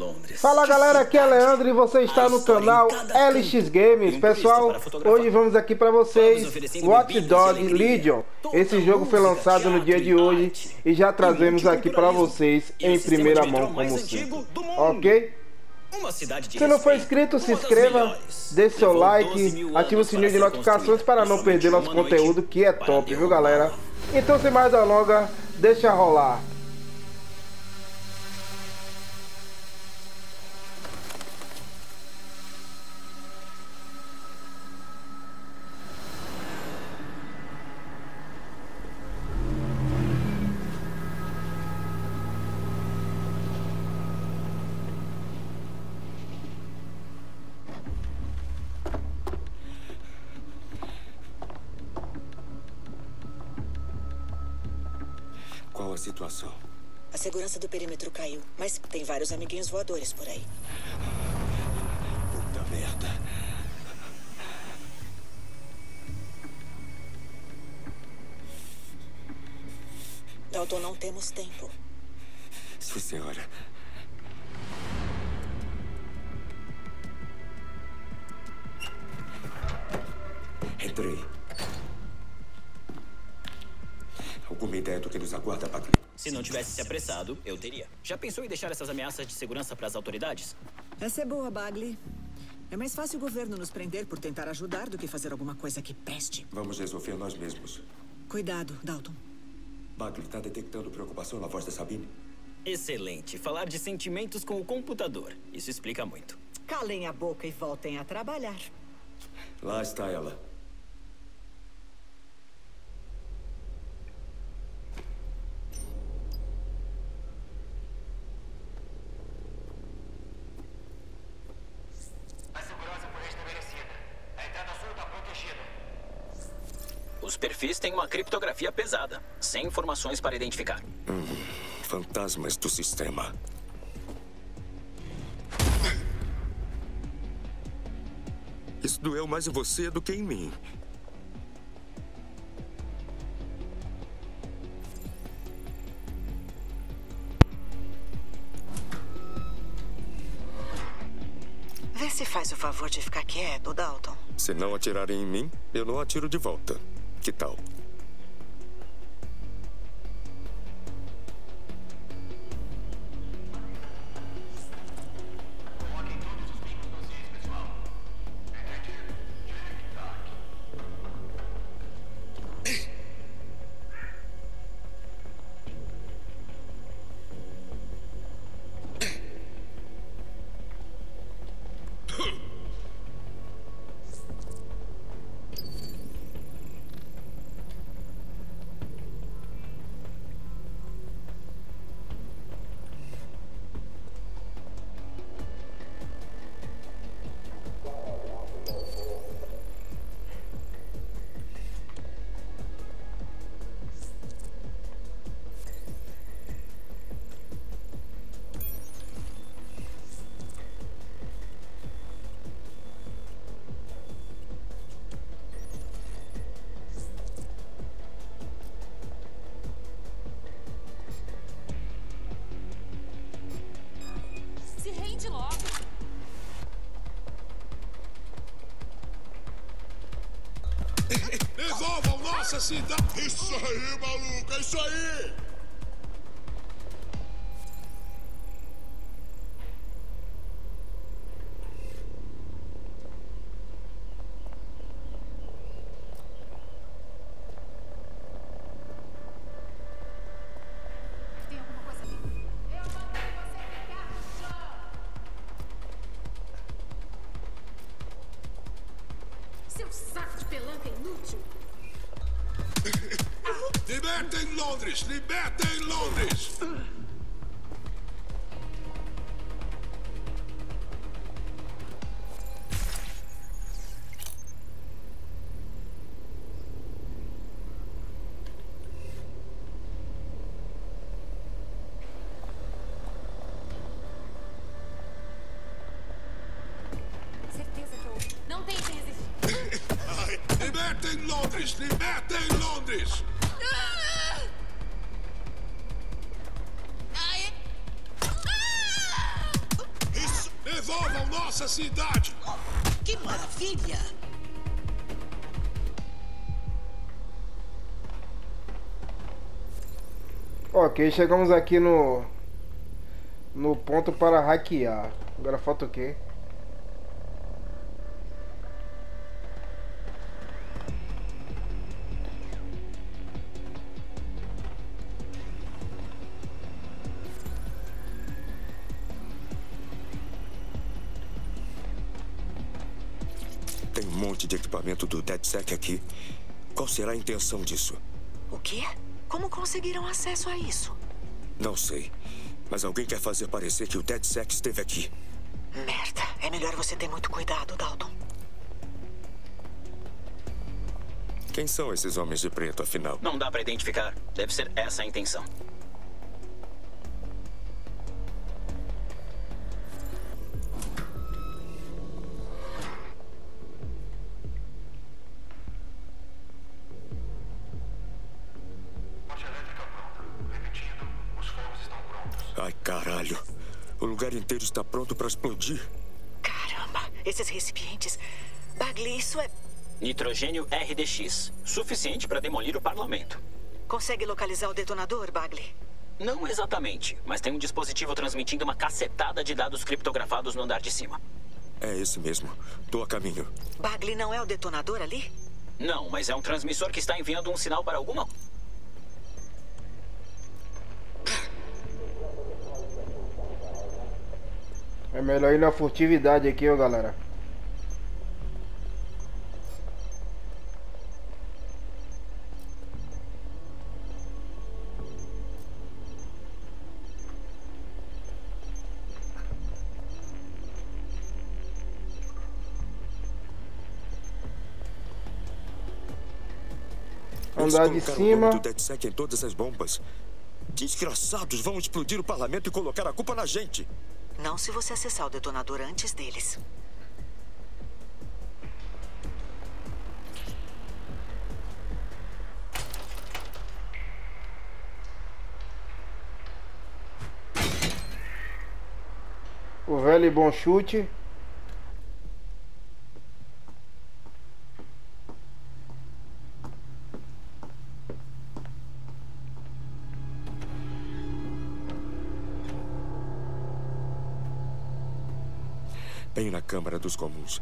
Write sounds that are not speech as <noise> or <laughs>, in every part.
Londres. Fala galera, aqui é Leandro e você está no canal LX Games. Pessoal, hoje vamos aqui para vocês Watch Dogs Legion. Esse jogo foi lançado no dia de hoje e já trazemos aqui para vocês em primeira mão como sempre. Ok? Se não for inscrito, se inscreva, deixe seu like, ative o sininho de notificações para não perder nosso conteúdo que é top, viu galera? Então sem mais delongas, deixa rolar. Situação? A segurança do perímetro caiu, mas tem vários amiguinhos voadores por aí. Puta merda. Dalton, não temos tempo. Sim, senhora. Alguma ideia do que nos aguarda, Buckley? Se não tivesse se apressado, eu teria. Já pensou em deixar essas ameaças de segurança para as autoridades? Essa é boa, Bagley. É mais fácil o governo nos prender por tentar ajudar do que fazer alguma coisa que preste. Vamos resolver nós mesmos. Cuidado, Dalton. Buckley está detectando preocupação na voz da Sabine? Excelente. Falar de sentimentos com o computador. Isso explica muito. Calem a boca e voltem a trabalhar. Lá está ela. A segurança foi restabelecida. A entrada sul está protegida. Os perfis têm uma criptografia pesada, sem informações para identificar. Fantasmas do sistema. Isso doeu mais em você do que em mim. Vê se faz o favor de ficar quieto, Dalton. Se não atirarem em mim, eu não atiro de volta. Que tal? Cidade! Isso aí, maluco, é isso aí! Seu saco de pelanca inútil. Libertem Londres! Libertem Londres! Certeza que eu não tente resistir. <laughs> Ai, libertem Londres! Libertem Londres! Nossa cidade! Que maravilha! Ok, chegamos aqui no no ponto para hackear. Agora falta o quê? Monte de equipamento do DedSec aqui. Qual será a intenção disso? O quê? Como conseguiram acesso a isso? Não sei. Mas alguém quer fazer parecer que o DedSec esteve aqui. Merda. É melhor você ter muito cuidado, Dalton. Quem são esses homens de preto, afinal? Não dá pra identificar. Deve ser essa a intenção. O lugar inteiro está pronto para explodir. Caramba, esses recipientes. Bagley, isso é. Nitrogênio RDX. Suficiente para demolir o parlamento. Consegue localizar o detonador, Bagley? Não exatamente, mas tem um dispositivo transmitindo uma cacetada de dados criptografados no andar de cima. É esse mesmo. Tô a caminho. Bagley não é o detonador ali? Não, mas é um transmissor que está enviando um sinal para alguma. É melhor ir na furtividade aqui, ó, galera. Andar de o cima. do DedSec em todas as bombas. Desgraçados vão explodir o parlamento e colocar a culpa na gente. Não se você acessar o detonador antes deles. O velho e bom chute. Bem na Câmara dos Comuns.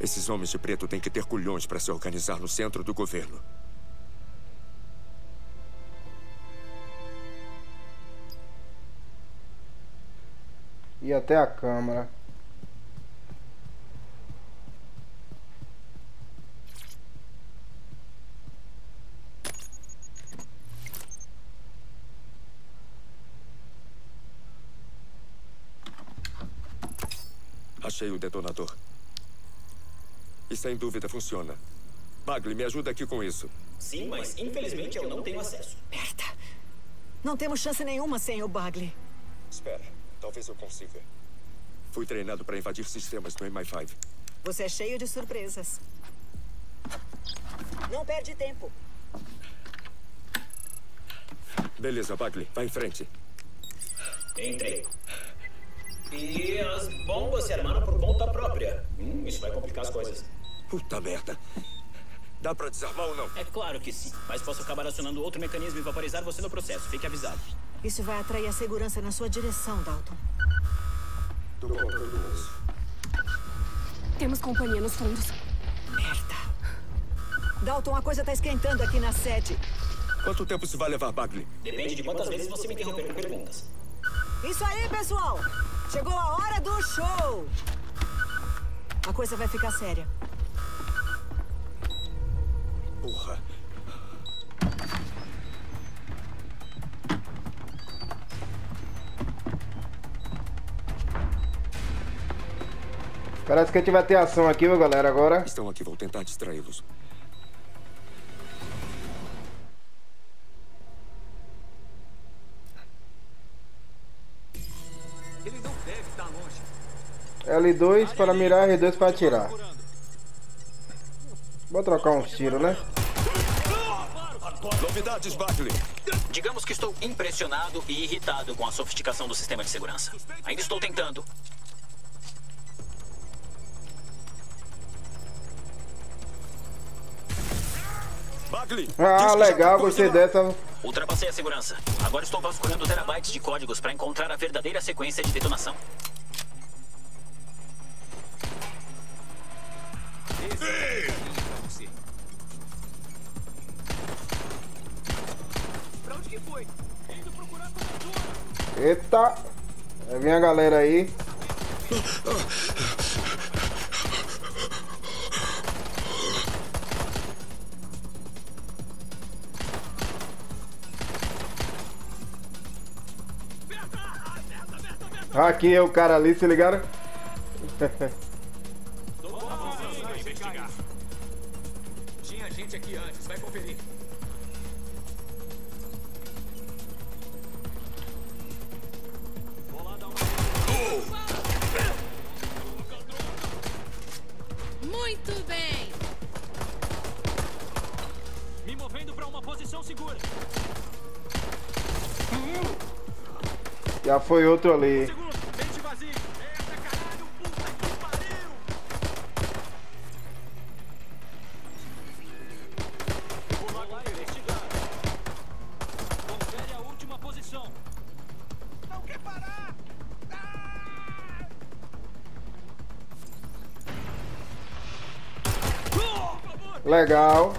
Esses homens de preto têm que ter culhões para se organizar no centro do governo. E até a câmara. Achei o detonador. E sem dúvida funciona. Bagley, me ajuda aqui com isso. Sim, mas infelizmente eu não tenho acesso. Merda. Não temos chance nenhuma sem o Bagley. Espera, talvez eu consiga. Fui treinado para invadir sistemas no MI5. Você é cheio de surpresas. Não perde tempo. Beleza, Bagley, vai em frente. Entrei. E as bombas se armaram por conta própria. Hum, isso vai complicar as coisas. Puta merda. Dá pra desarmar ou não? É claro que sim, mas posso acabar acionando outro mecanismo e vaporizar você no processo. Fique avisado. Isso vai atrair a segurança na sua direção, Dalton. Tô contando isso. Temos companhia nos fundos. Merda. Dalton, a coisa tá esquentando aqui na sede. Quanto tempo se vai levar, Bagley? Depende de quantas vezes você me interromper com perguntas. Isso aí, pessoal! Chegou a hora do show! A coisa vai ficar séria. Porra. Parece que a gente vai ter ação aqui, viu, galera, agora. Estão aqui, vou tentar distraí-los. L2 para mirar, R2 para atirar. Vou trocar uns tiros, né? Novidades, Bagley. Digamos que estou impressionado e irritado com a sofisticação do sistema de segurança. Ainda estou tentando. Bagley. ah, tá legal, gostei dessa. Ultrapassei a segurança. Agora estou vasculhando terabytes de códigos para encontrar a verdadeira sequência de detonação. Pra onde que foi? Indo. Eita! Aí vem a galera aí. Aqui é o cara ali, se ligaram? <laughs> aqui antes, vai conferir. Vou lá dar uma Muito bem. Me movendo pra uma posição segura. Já foi outro ali. Legal.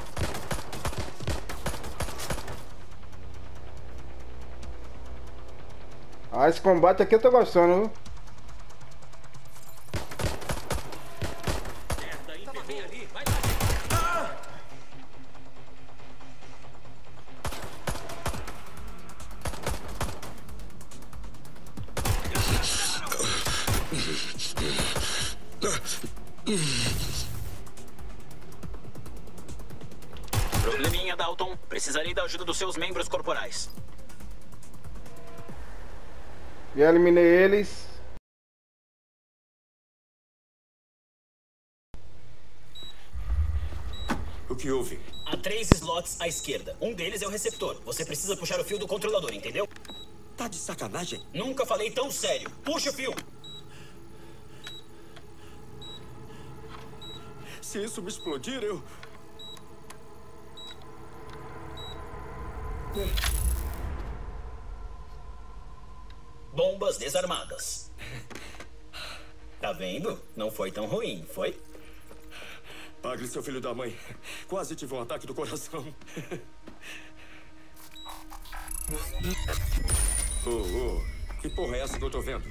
Ah, esse combate aqui eu tô gostando, viu? Merda, emperrei ali. Vai lá. Precisarei da ajuda dos seus membros corporais. Já eliminei eles. O que houve? Há três slots à esquerda. Um deles é o receptor. Você precisa puxar o fio do controlador, entendeu? Tá de sacanagem? Nunca falei tão sério. Puxa o fio. Se isso me explodir, eu. Bombas desarmadas. Tá vendo? Não foi tão ruim, foi? Bagley, seu filho da mãe. Quase tive um ataque do coração. <laughs> oh, oh. Que porra é essa que eu tô vendo?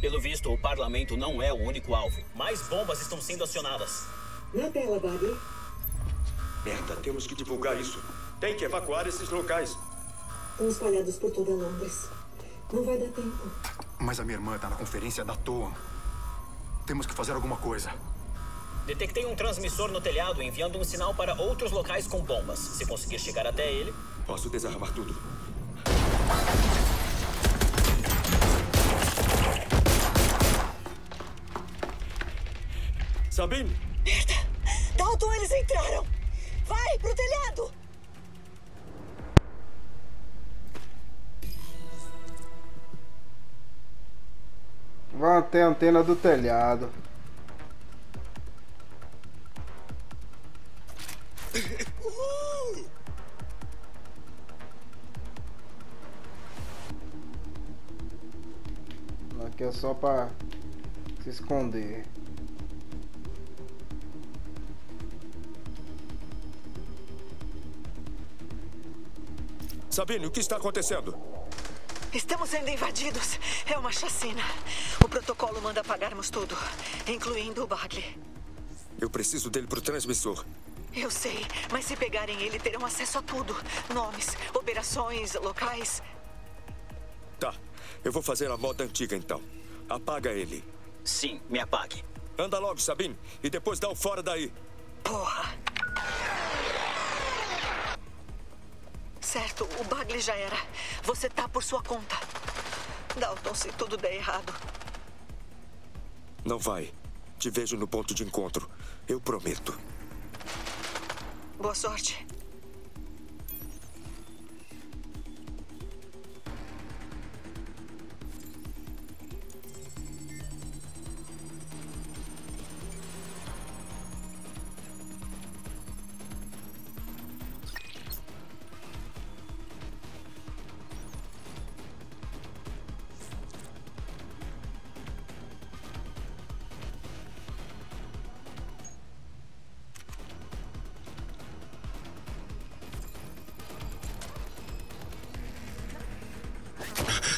Pelo visto, o parlamento não é o único alvo. Mais bombas estão sendo acionadas. Na tela, Bagley. Merda, temos que divulgar isso. Tem que evacuar esses locais. Estão espalhados por toda Londres. Não vai dar tempo. Mas a minha irmã tá na conferência da TOA. Temos que fazer alguma coisa. Detectei um transmissor no telhado enviando um sinal para outros locais com bombas. Se conseguir chegar até ele, Posso desarmar tudo. Sabine! Dalton, eles entraram! Vai pro telhado! Até a antena do telhado. Aqui é só pra se esconder. Sabine, o que está acontecendo? Estamos sendo invadidos. É uma chacina. O protocolo manda apagarmos tudo, incluindo o Bagley. Eu preciso dele pro transmissor. Eu sei, mas se pegarem ele, terão acesso a tudo: nomes, operações, locais. Tá, eu vou fazer a moda antiga então. Apaga ele. sim, me apague. Anda logo, Sabine, e depois dá o fora daí. Porra! Certo, o Bagley já era. Você tá por sua conta. Dalton, se tudo der errado. Não vai. Te vejo no ponto de encontro. Eu prometo. Boa sorte.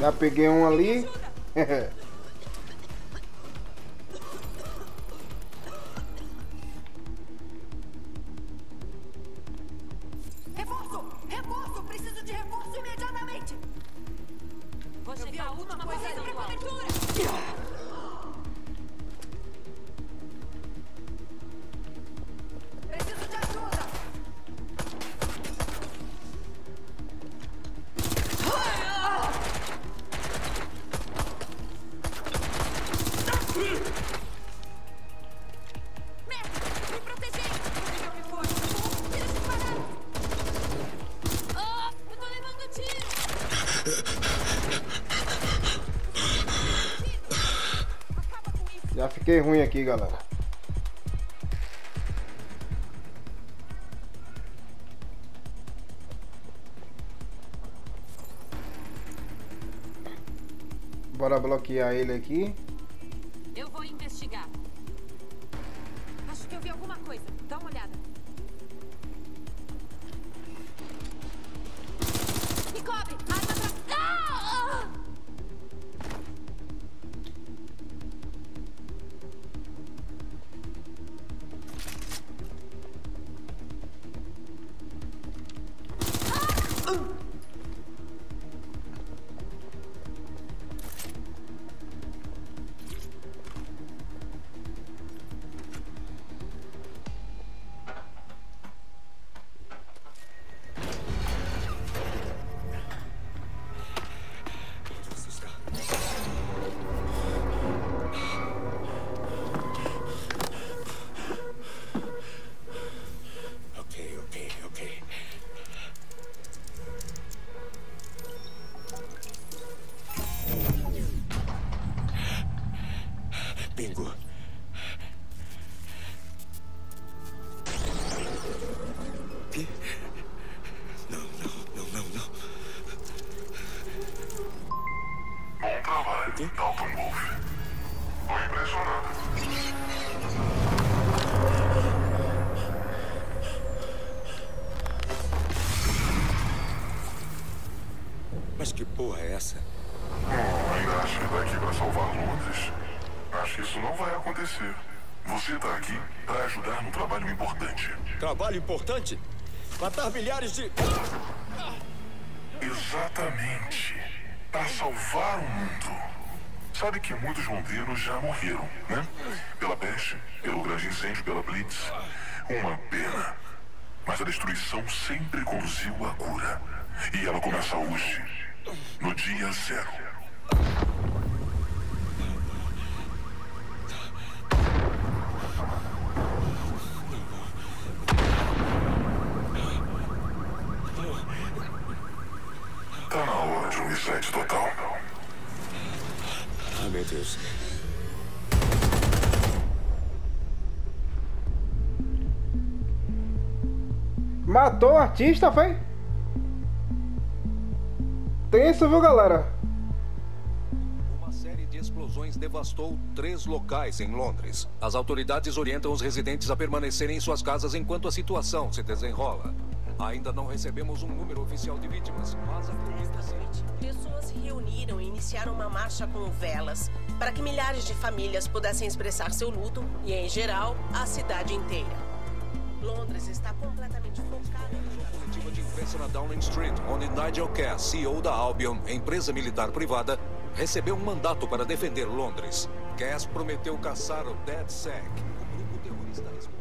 Já peguei um ali. <laughs> fiquei ruim aqui, galera. Bora bloquear ele aqui. Que isso não vai acontecer. Você tá aqui pra ajudar num trabalho importante. Trabalho importante? Matar milhares de. Exatamente. Pra salvar o mundo. Sabe que muitos londrinos já morreram, né? Pela peste, pelo grande incêndio, pela blitz. Uma pena. Mas a destruição sempre conduziu à cura. E ela começa hoje, no dia zero. Tá na hora de um reset total. Ah, meu Deus. Matou o artista, foi? Tenso, viu, galera? Uma série de explosões devastou três locais em Londres. As autoridades orientam os residentes a permanecerem em suas casas enquanto a situação se desenrola. Ainda não recebemos um número oficial de vítimas, mas a polícia noite, pessoas se reuniram e iniciaram uma marcha com velas para que milhares de famílias pudessem expressar seu luto e, em geral, a cidade inteira. Londres está completamente focada em coletiva de imprensa na Downing Street, onde Nigel Cass, CEO da Albion, empresa militar privada, recebeu um mandato para defender Londres. Cass prometeu caçar o DedSec, o grupo terrorista responsável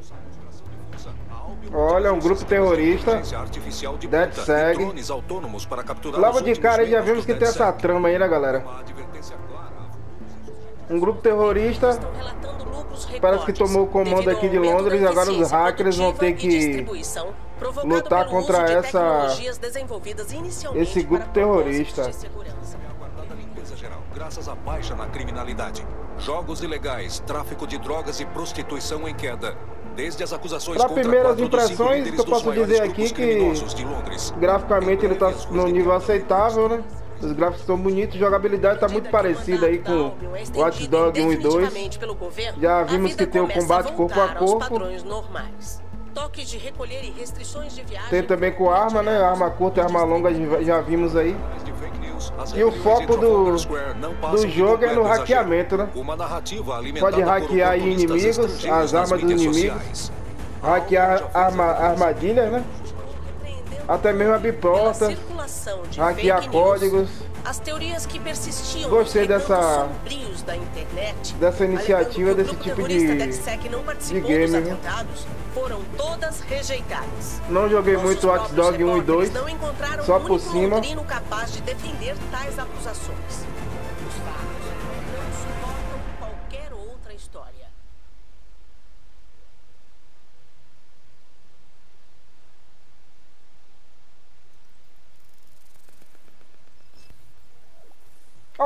Olha, um grupo terrorista. DeadSeg. Logo de cara aí já vimos que tem essa trama aí, né, galera? Um grupo terrorista parece que tomou o comando aqui de Londres e agora os hackers vão ter que lutar contra essa esse grupo terrorista. Graças à baixa na criminalidade, jogos ilegais, tráfico de drogas e prostituição em queda. Desde as acusações Para primeiras impressões, que eu posso dizer aqui que graficamente ele está no nível aceitável, né? Os gráficos estão bonitos, jogabilidade está muito parecida aí com Watch Dog 1 e 2. Já vimos que tem o combate corpo a corpo. Tem também com arma, né? Arma curta e arma longa já vimos aí. E o foco do, do jogo é no hackeamento, né? Pode hackear inimigos, as armas dos inimigos. Hackear arma, armadilhas, né? Até mesmo abrir portas, hackear códigos. As teorias que persistiam Gostei dessa internet, dessa iniciativa desse tipo de, de game. Né? Foram todas rejeitadas. Não joguei muito Watch Dog 1 e 2, só por cima. capaz de defender tais acusações.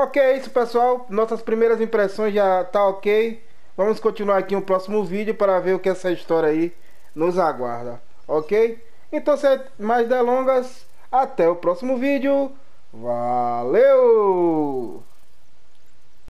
Ok, é isso pessoal. Nossas primeiras impressões já tá ok. Vamos continuar aqui no próximo vídeo para ver o que essa história aí nos aguarda. Ok? Então, sem mais delongas, até o próximo vídeo. Valeu!